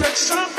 next some